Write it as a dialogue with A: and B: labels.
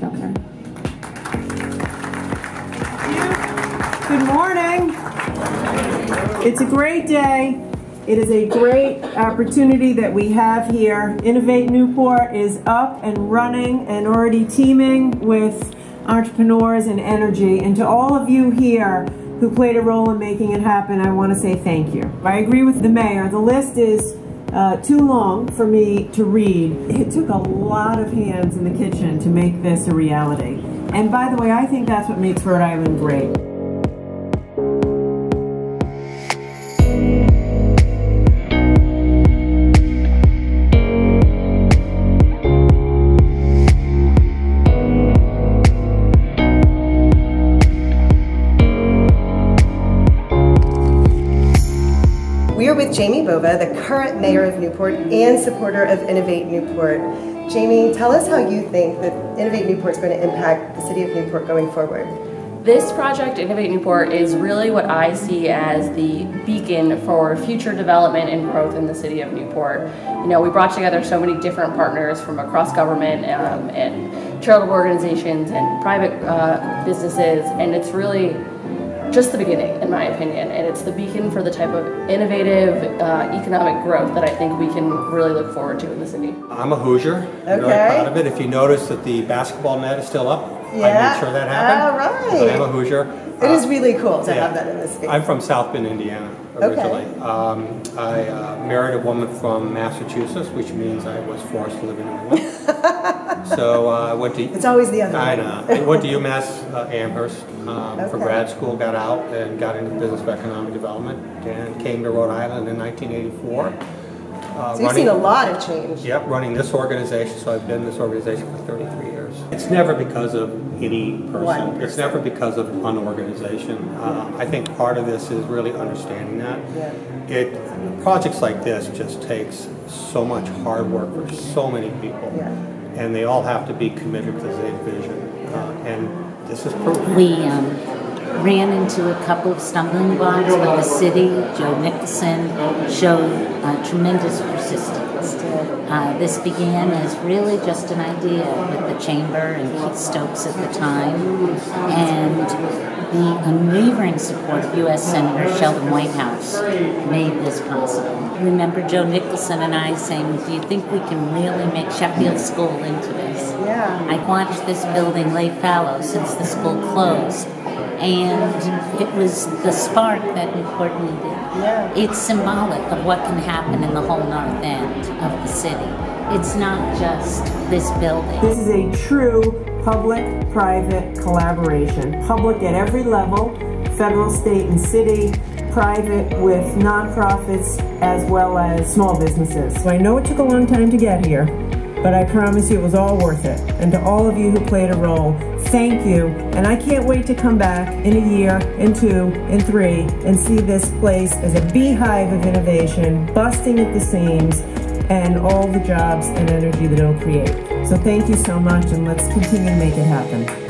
A: Okay.
B: Good morning. It's a great day. It is a great opportunity that we have here. Innovate Newport is up and running and already teeming with entrepreneurs and energy. And to all of you here who played a role in making it happen, I want to say thank you. I agree with the mayor. The list is uh, too long for me to read. It took a lot of hands in the kitchen to make this a reality. And by the way, I think that's what makes Rhode Island great.
C: With Jamie Bova, the current mayor of Newport and supporter of Innovate Newport. Jamie, tell us how you think that Innovate Newport is going to impact the city of Newport going forward.
A: This project, Innovate Newport, is really what I see as the beacon for future development and growth in the city of Newport. You know, we brought together so many different partners from across government um, and charitable organizations and private uh, businesses, and it's really just the beginning, in my opinion, and it's the beacon for the type of innovative uh, economic growth that I think we can really look forward to in the city.
D: I'm a Hoosier. I'm
C: Okay.
D: Very proud of it. If you notice that the basketball net is still up, yeah. I
C: Yeah.
D: made sure that happened.
C: All right.
D: So I'm a Hoosier.
C: It is
D: Uh,
C: really cool to
D: yeah.
C: have that in this space.
D: I'm from South Bend, Indiana,
C: Okay.
D: originally. Um, I uh, married a woman from Massachusetts, which means I was forced to live in New England. so uh, I went to.
C: It's always the other
D: I
C: way.
D: know. I went to UMass uh, Amherst um, for grad school, got out, and got into business of economic development, and came to Rhode Island in 1984. Uh,
C: So you've
D: running-
C: seen a lot of change.
D: Yep, running this organization, so I've been in this organization for 33 years. It's never because of any
C: One
D: person. It's never because of an organization. Uh, I think part of this is really understanding that.
C: Yeah.
D: It, projects like this just takes so much hard work for so many people.
C: Yeah.
D: And they all have to be committed to the vision. Uh, and this is proof.
E: We um, ran into a couple of stumbling blocks, but the city, Joe Nicholson, showed uh, tremendous persistence. Uh, this began as really just an idea with the chamber and Keith Stokes at the time, and the unwavering support of U.S. Senator Sheldon Whitehouse made this possible. Remember Joe Nicholson and I saying, "Do you think we can really make Sheffield School into this?"
C: Yeah.
E: I watched this building lay fallow since the school closed, and it was the spark that needed.
C: Yeah.
E: It's symbolic of what can happen in the whole north end of the city. It's not just this building.
B: This is a true public-private collaboration. Public at every level, federal, state, and city, private with nonprofits as well as small businesses. So I know it took a long time to get here, but I promise you it was all worth it. And to all of you who played a role, thank you. And I can't wait to come back in a year, in two, in three, and see this place as a beehive of innovation, busting at the seams, and all the jobs and energy that it'll create. So thank you so much, and let's continue to make it happen.